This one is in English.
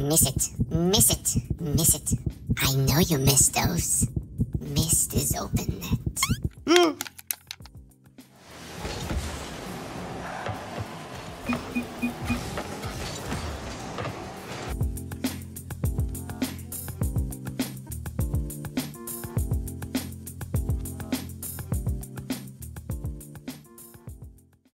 Miss it. Miss it. Miss it. I know you miss those. Mist is open net.